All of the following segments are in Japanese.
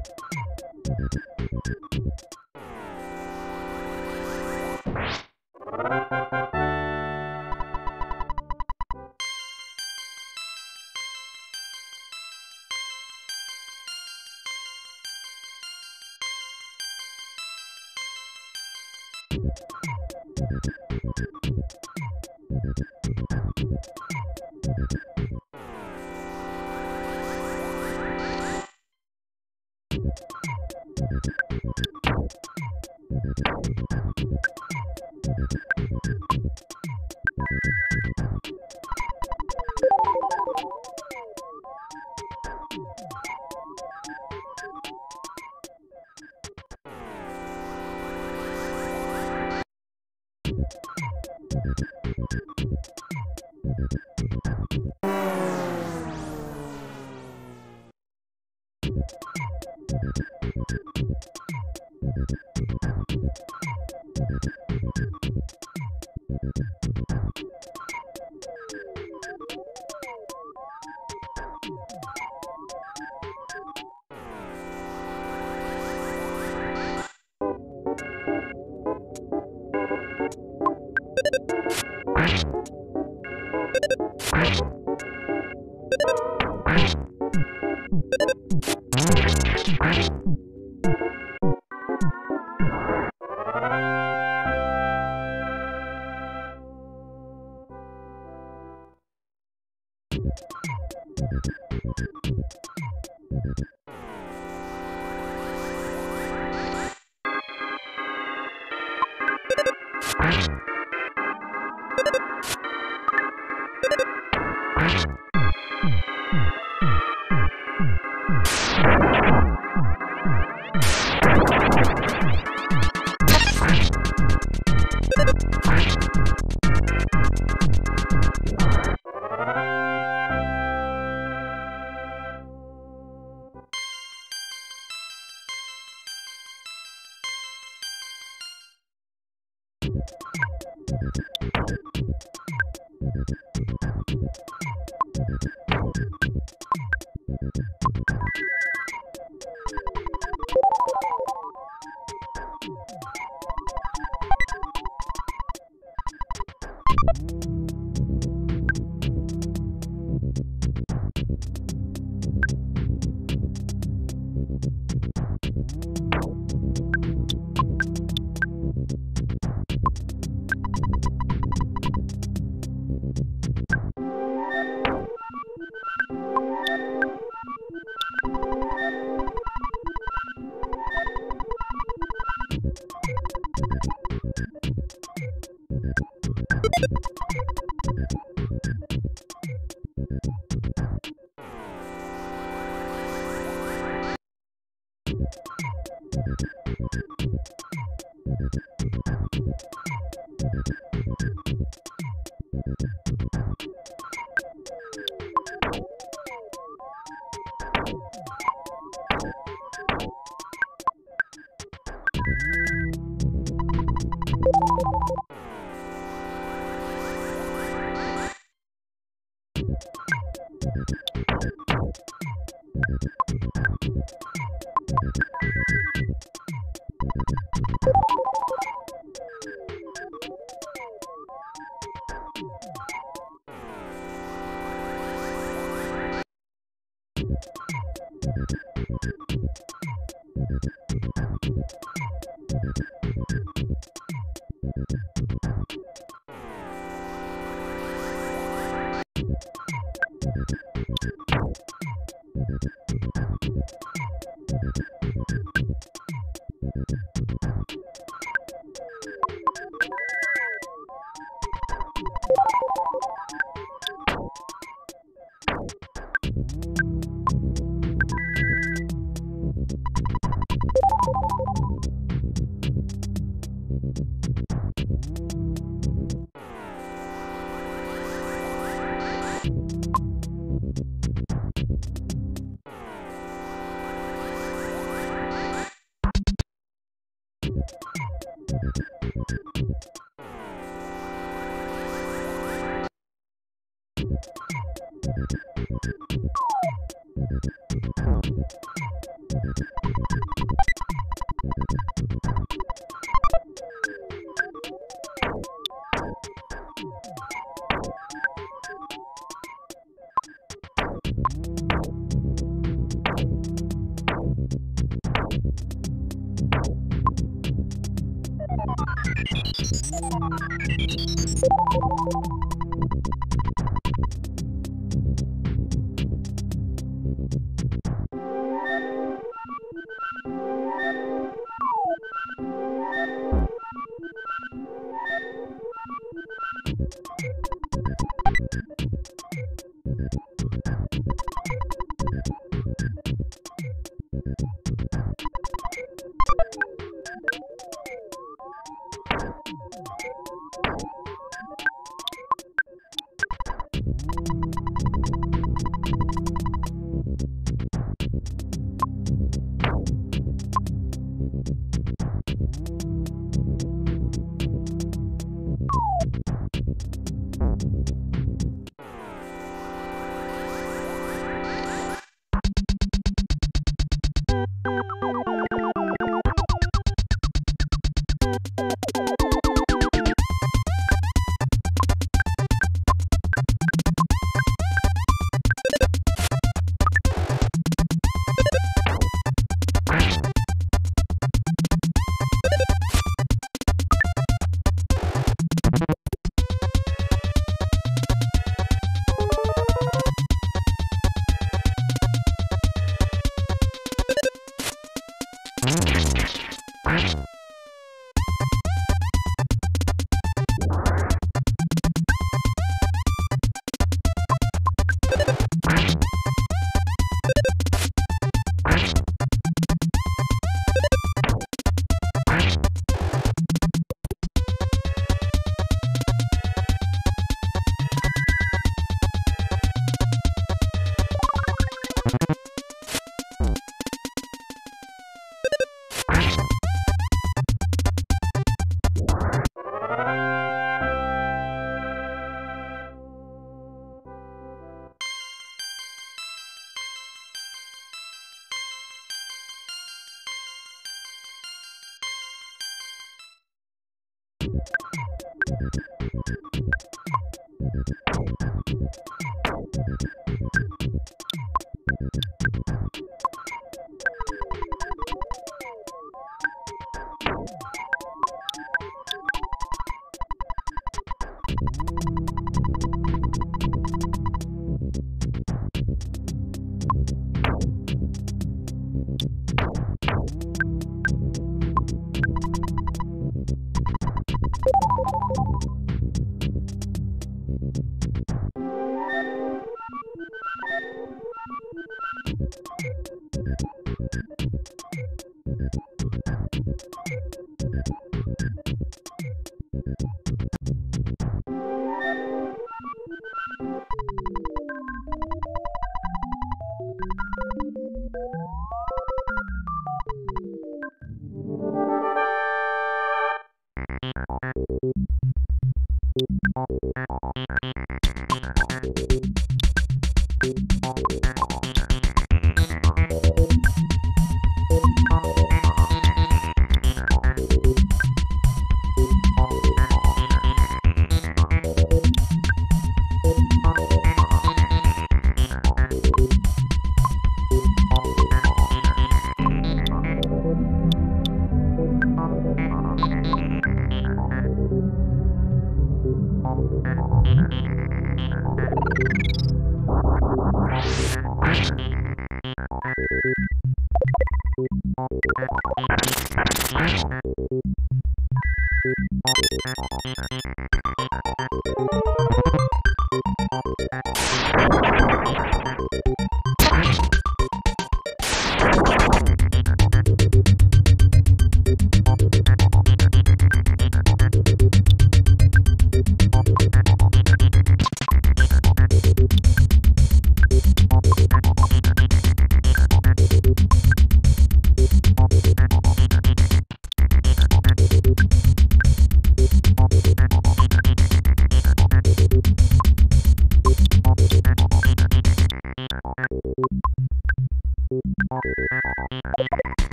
フフフフ。you you you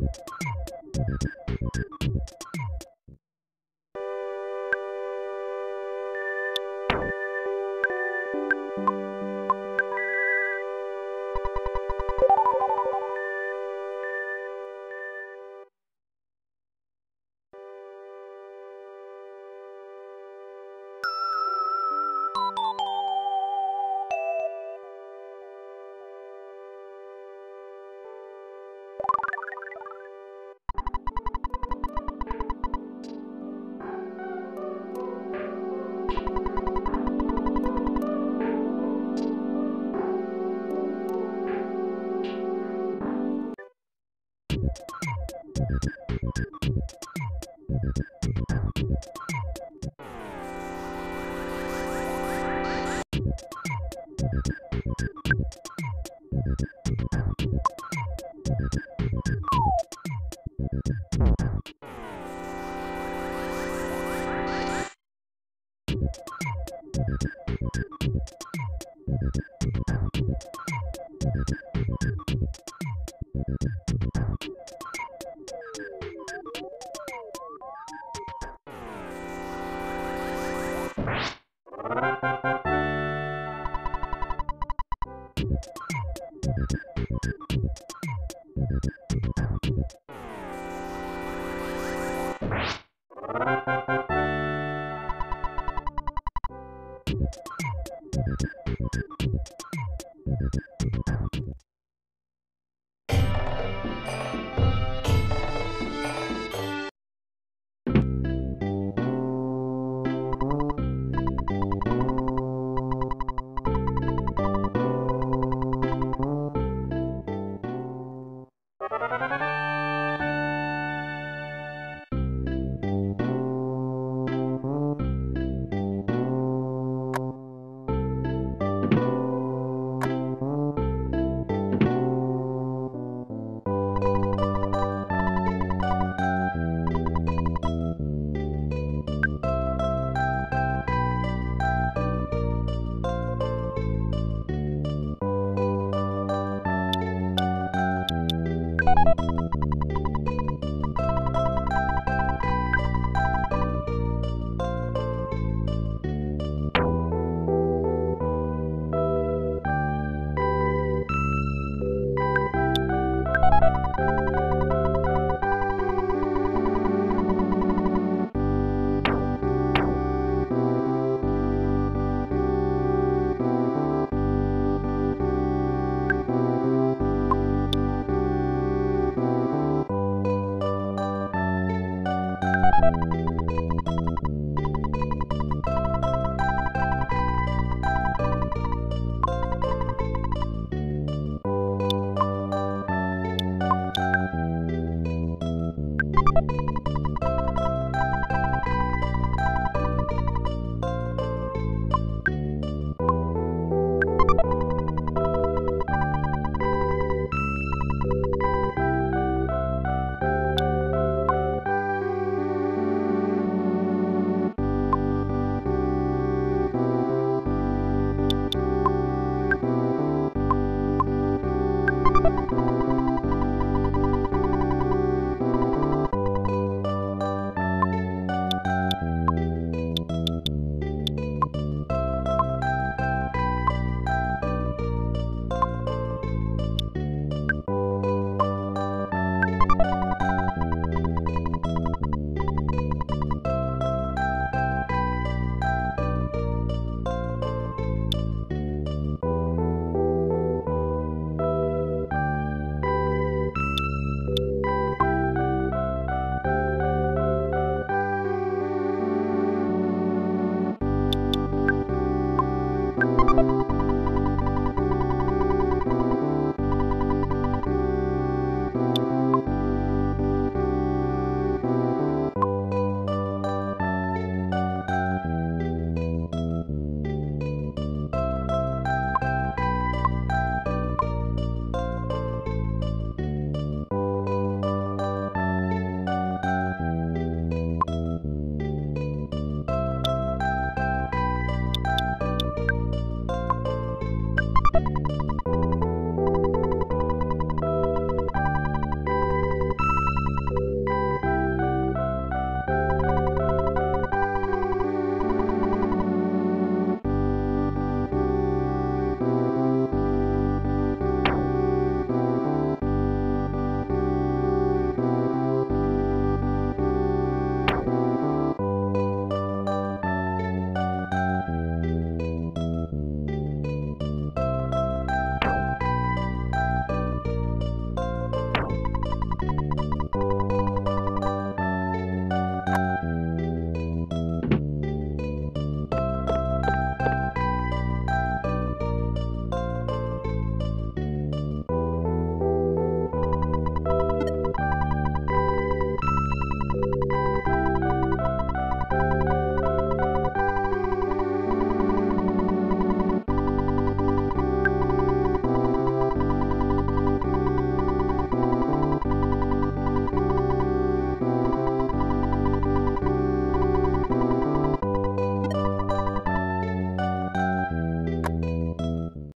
どなた?「you どこで止まってくれたの?